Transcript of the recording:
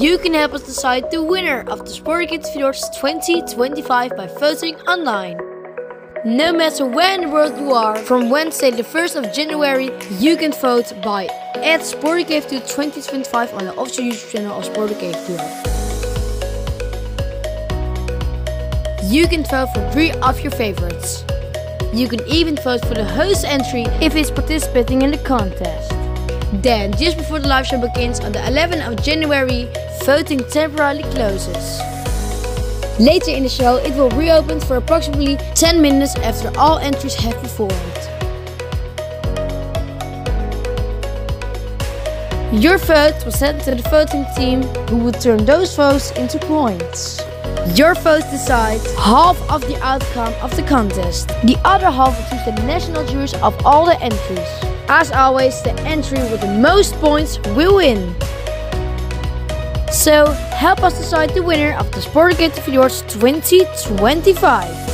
You can help us decide the winner of the Sportkids Fjords 2025 by voting online. No matter where in the world you are, from Wednesday the 1st of January, you can vote by at Sportcave 2025 on the official YouTube channel of Sportcave You can vote for three of your favorites. You can even vote for the host entry if he's participating in the contest. Then, just before the live show begins on the 11th of January, voting temporarily closes. Later in the show, it will reopen for approximately 10 minutes after all entries have performed. Your vote was sent to the voting team who will turn those votes into points. Your vote decides half of the outcome of the contest. The other half will choose the national juries of all the entries. As always, the entry with the most points will win. So, help us decide the winner of the Sport Get Awards 2025.